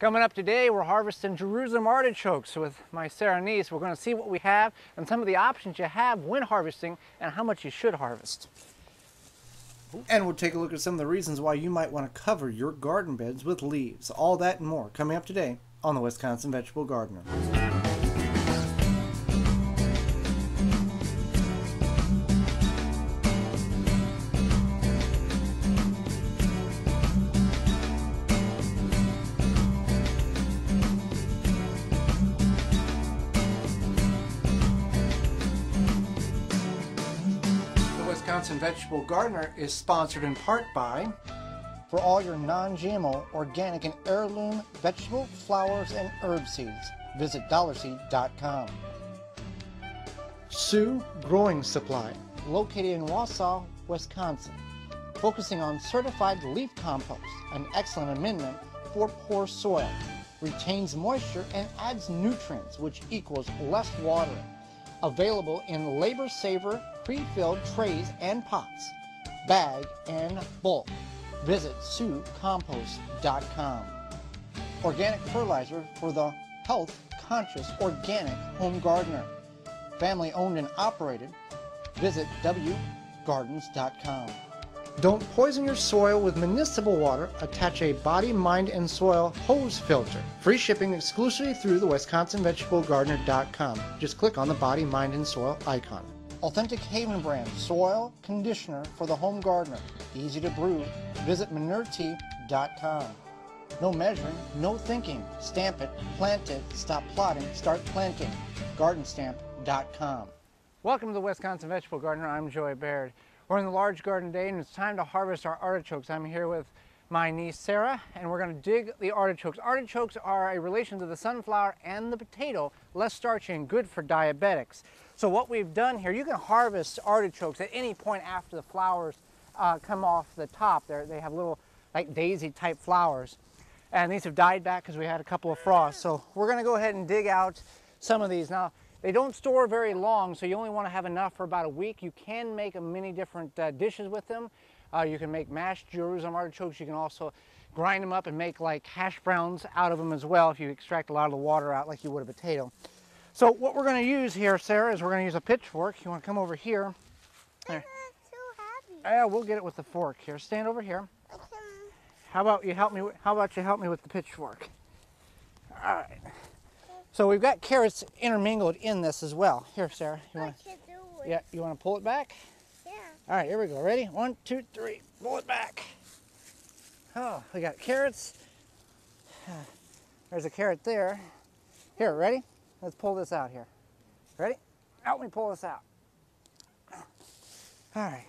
Coming up today, we're harvesting Jerusalem artichokes with my Sara niece. We're going to see what we have and some of the options you have when harvesting and how much you should harvest. And we'll take a look at some of the reasons why you might want to cover your garden beds with leaves. All that and more coming up today on the Wisconsin Vegetable Gardener. Wisconsin Vegetable Gardener is sponsored in part by for all your non-GMO, organic, and heirloom vegetable, flowers, and herb seeds. Visit dollarseed.com. Hsu Growing Supply, located in Wausau, Wisconsin, focusing on certified leaf compost, an excellent amendment for poor soil, retains moisture and adds nutrients, which equals less watering. Available in labor saver pre-filled trays and pots, bag and bulk. Visit HsuCompost.com. Organic fertilizer for the health conscious organic home gardener. Family owned and operated. Visit WGardens.com. Don't poison your soil with municipal water. Attach a body, mind, and soil hose filter. Free shipping exclusively through the WisconsinVegetableGardener.com. Just click on the body, mind, and soil icon. Authentic Haven brand soil conditioner for the home gardener. Easy to brew. Visit ManureTea.com. No measuring, no thinking. Stamp it, plant it, stop plotting, start planting. GardenStamp.com. Welcome to the Wisconsin Vegetable Gardener. I'm Joey Baird. We're in the large garden today and it's time to harvest our artichokes. I'm here with my niece Sara and we're going to dig the artichokes. Artichokes are a relation to the sunflower and the potato, less starchy and good for diabetics. So what we've done here, you can harvest artichokes at any point after the flowers uh, come off the top. They're, they have little like daisy type flowers. And these have died back because we had a couple of frosts. So we're going to go ahead and dig out some of these. Now, they don't store very long, so you only want to have enough for about a week. You can make a many different uh, dishes with them. Uh, you can make mashed Jerusalem artichokes. You can also grind them up and make like hash browns out of them as well if you extract a lot of the water out like you would a potato. So what we're going to use here, Sara, is we're going to use a pitchfork. You want to come over here. There. too heavy. Yeah, we'll get it with the fork here. Stand over here. How about you help me? How about you help me with the pitchfork? All right. So we've got carrots intermingled in this as well. Here, Sara. You want? Do? Yeah. You want to pull it back? Yeah. All right. Here we go. Ready? One, two, three. Pull it back. Oh, we got carrots. There's a carrot there. Here, ready? Let's pull this out here. Ready? Help me pull this out. All right.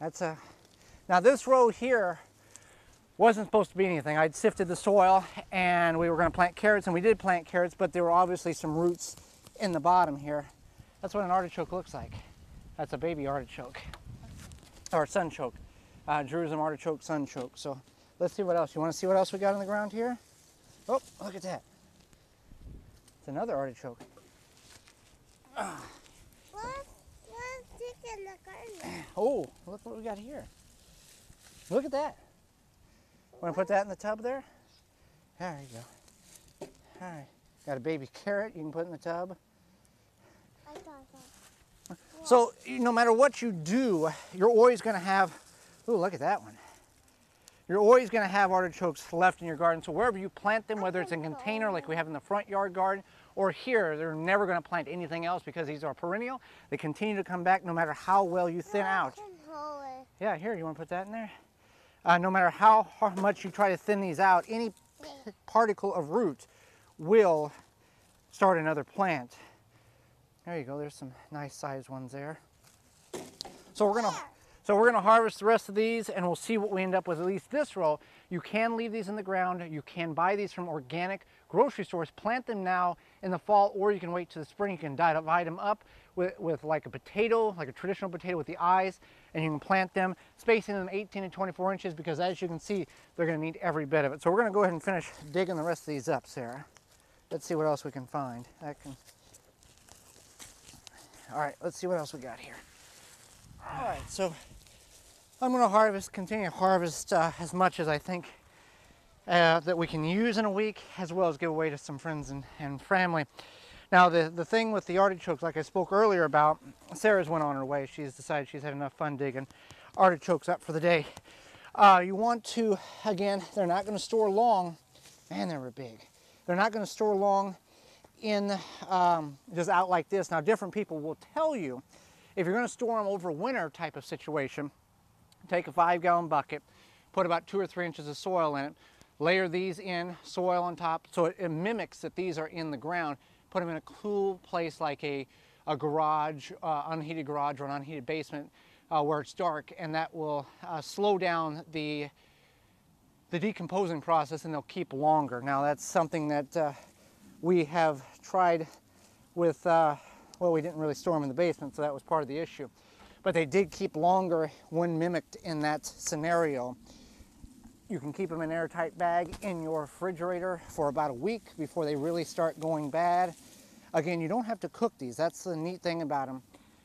That's a. Now this row here wasn't supposed to be anything. I'd sifted the soil and we were going to plant carrots and we did plant carrots, but there were obviously some roots in the bottom here. That's what an artichoke looks like. That's a baby artichoke or sunchoke, uh, Jerusalem artichoke sunchoke. So let's see what else. You want to see what else we got on the ground here? Oh, look at that. It's another artichoke. Let's let's in the garden. Oh, look what we got here. Look at that. Want to put that in the tub there? There you go. All right. Got a baby carrot you can put in the tub. I got that. So no matter what you do, you're always going to have, ooh, look at that one. You're always going to have artichokes left in your garden. So wherever you plant them, whether it's in a container like we have in the front yard garden, or here, they're never going to plant anything else because these are perennial. They continue to come back no matter how well you thin out. I can hold it. Yeah, here, you want to put that in there? Uh, no matter how, much you try to thin these out, any particle of root will start another plant. There you go, there's some nice sized ones there. So we're gonna so we're gonna harvest the rest of these and we'll see what we end up with at least this row. You can leave these in the ground. You can buy these from organic grocery stores. Plant them now in the fall or you can wait till the spring. You can divide them up with, with like a potato, like a traditional potato with the eyes and you can plant them, spacing them 18 and 24 inches because as you can see, they're gonna need every bit of it. So we're gonna go ahead and finish digging the rest of these up, Sara. Let's see what else we can find. That can... All right, let's see what else we got here. All right, so I'm gonna harvest, continue to harvest uh, as much as I think uh, that we can use in a week as well as give away to some friends and, and family. Now the, the thing with the artichokes, like I spoke earlier about, Sara's went on her way. She's decided she's had enough fun digging artichokes up for the day. Uh, you want to, again, they're not going to store long. Man, they were big. They're not going to store long in um, just out like this. Now different people will tell you if you're going to store them over winter type of situation, take a five gallon bucket, put about two or three inches of soil in it, layer these in, soil on top, so it, it mimics that these are in the ground. Put them in a cool place like a, a garage, uh, unheated garage or an unheated basement uh, where it's dark, and that will uh, slow down the, the decomposing process and they'll keep longer. Now that's something that uh, we have tried with, uh, well, we didn't really store them in the basement, so that was part of the issue. But they did keep longer when mimicked in that scenario. You can keep them in an airtight bag in your refrigerator for about a week before they really start going bad. Again, you don't have to cook these. That's the neat thing about them.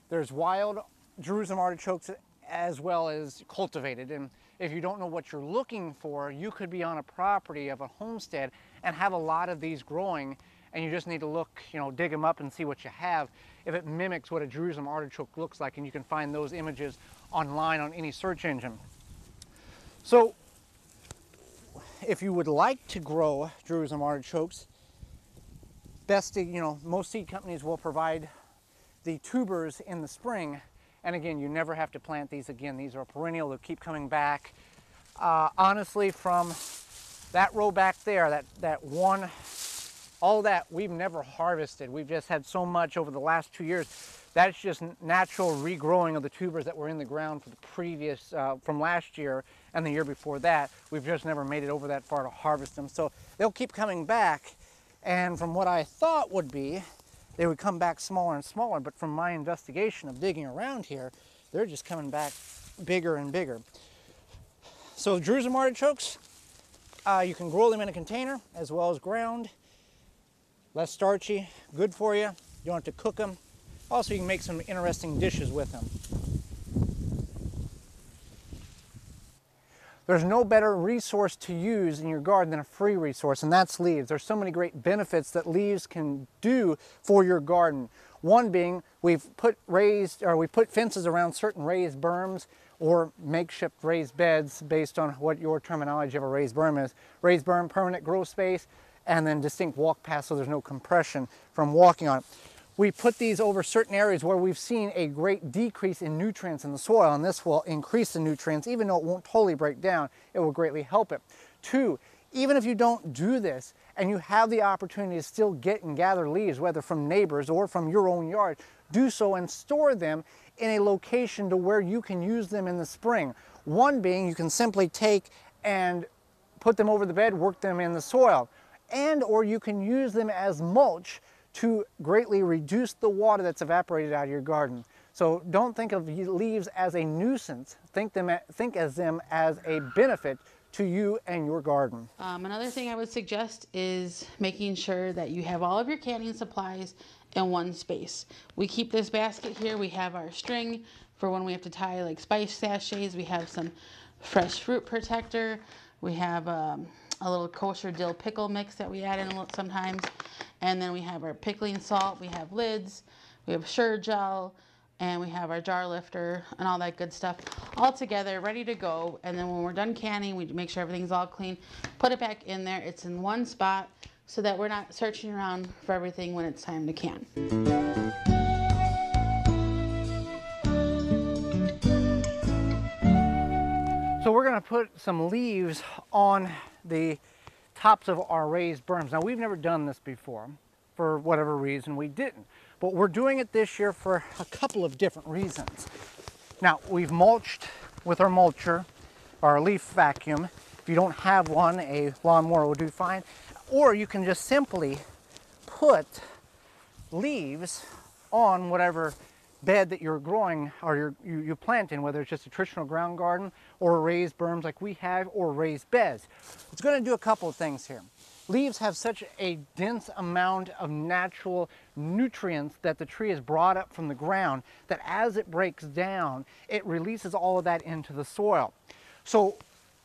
There's wild Jerusalem artichokes as well as cultivated. And if you don't know what you're looking for, you could be on a property of a homestead and have a lot of these growing and you just need to look, you know, dig them up and see what you have. If it mimics what a Jerusalem artichoke looks like, and you can find those images online on any search engine. So if you would like to grow Jerusalem artichokes, best you know, most seed companies will provide the tubers in the spring. And again, you never have to plant these again. These are perennial, they'll keep coming back. Uh, honestly, from that row back there, that, that one, all that we've never harvested. We've just had so much over the last two years. That's just natural regrowing of the tubers that were in the ground for the previous, uh, from last year and the year before that. We've just never made it over that far to harvest them. So they'll keep coming back. And from what I thought would be, they would come back smaller and smaller. But from my investigation of digging around here, they're just coming back bigger and bigger. So Jerusalem artichokes, uh, you can grow them in a container as well as ground. Less starchy, good for you. You don't have to cook them. Also, you can make some interesting dishes with them. There's no better resource to use in your garden than a free resource, and that's leaves. There's so many great benefits that leaves can do for your garden. One being we've put raised or we put fences around certain raised berms or makeshift raised beds based on what your terminology of a raised berm is. Raised berm, permanent grow space, and then distinct walk paths so there's no compression from walking on it we put these over certain areas where we've seen a great decrease in nutrients in the soil, and this will increase the nutrients, even though it won't totally break down, it will greatly help it. Two, even if you don't do this and you have the opportunity to still get and gather leaves, whether from neighbors or from your own yard, do so and store them in a location to where you can use them in the spring. One being you can simply take and put them over the bed, work them in the soil, and or you can use them as mulch to greatly reduce the water that's evaporated out of your garden. So don't think of leaves as a nuisance. Think them think as them as a benefit to you and your garden. Um, another thing I would suggest is making sure that you have all of your canning supplies in one space. We keep this basket here. We have our string for when we have to tie like spice sachets. We have some fresh fruit protector. We have um, a little kosher dill pickle mix that we add in sometimes. And then we have our pickling salt, we have lids, we have Sure-Jell, and we have our jar lifter and all that good stuff all together, ready to go. And then when we're done canning, we make sure everything's all clean, put it back in there. It's in one spot so that we're not searching around for everything when it's time to can. Going to put some leaves on the tops of our raised berms. Now we've never done this before. For whatever reason we didn't. But we're doing it this year for a couple of different reasons. Now we've mulched with our mulcher, our leaf vacuum. If you don't have one, a lawnmower will do fine. Or you can just simply put leaves on whatever bed that you're growing or you're, you, you plant in, whether it's just a traditional ground garden or raised berms like we have or raised beds. It's going to do a couple of things here. Leaves have such a dense amount of natural nutrients that the tree has brought up from the ground that as it breaks down, it releases all of that into the soil. So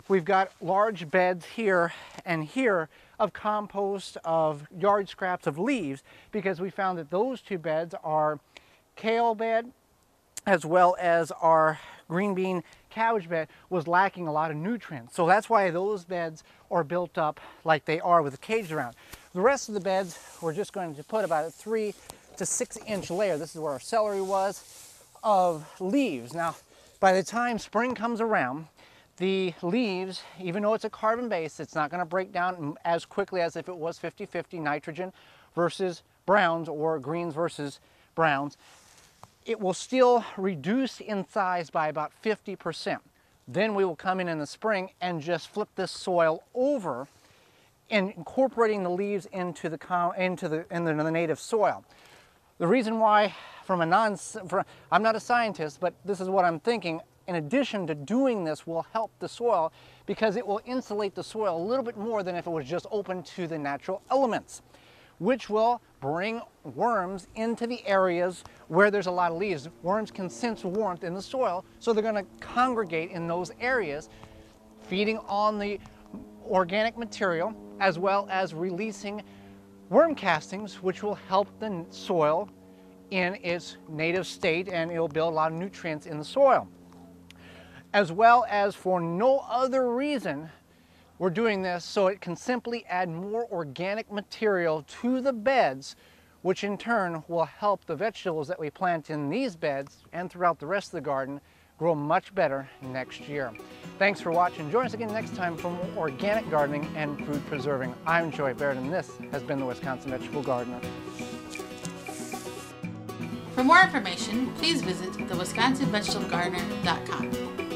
we've got large beds here and here of compost, of yard scraps, of leaves, because we found that those two beds are kale bed as well as our green bean cabbage bed was lacking a lot of nutrients. So that's why those beds are built up like they are with the cage around. The rest of the beds, we're just going to put about a three to six inch layer. This is where our celery was of leaves. Now, by the time spring comes around, the leaves, even though it's a carbon base, it's not going to break down as quickly as if it was 50-50 nitrogen versus browns or greens versus browns. It will still reduce in size by about 50%. Then we will come in in the spring and just flip this soil over and incorporating the leaves into the, into the, in the, native soil. The reason why, from a non, for, I'm not a scientist, but this is what I'm thinking, in addition to doing this will help the soil because it will insulate the soil a little bit more than if it was just open to the natural elements, which will bring worms into the areas where there's a lot of leaves. Worms can sense warmth in the soil, so they're gonna congregate in those areas, feeding on the organic material, as well as releasing worm castings, which will help the soil in its native state and it'll build a lot of nutrients in the soil as well as for no other reason we're doing this so it can simply add more organic material to the beds which in turn will help the vegetables that we plant in these beds and throughout the rest of the garden grow much better next year. Thanks for watching. Join us again next time for more organic gardening and food preserving. I'm Joey Baird and this has been the Wisconsin Vegetable Gardener. For more information, please visit thewisconsinvegetablegardener.com.